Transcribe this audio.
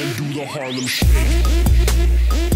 and do the Harlem Shake.